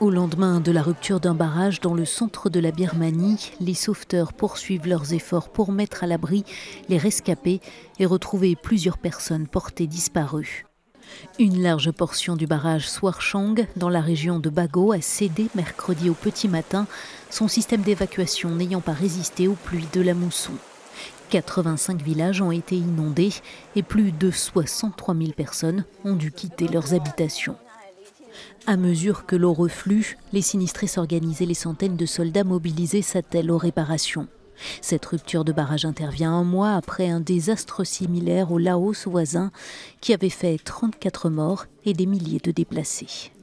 Au lendemain de la rupture d'un barrage dans le centre de la Birmanie, les sauveteurs poursuivent leurs efforts pour mettre à l'abri les rescapés et retrouver plusieurs personnes portées disparues. Une large portion du barrage Swarchang, dans la région de Bago, a cédé mercredi au petit matin, son système d'évacuation n'ayant pas résisté aux pluies de la mousson. 85 villages ont été inondés et plus de 63 000 personnes ont dû quitter leurs habitations. À mesure que l'eau reflue, les sinistrés s'organisaient, les centaines de soldats mobilisés s'attellent aux réparations. Cette rupture de barrage intervient un mois après un désastre similaire au Laos voisin qui avait fait 34 morts et des milliers de déplacés.